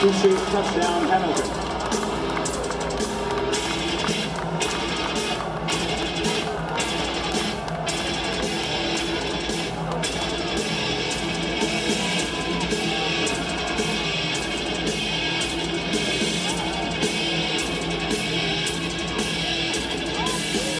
to shoot touchdown Hamilton.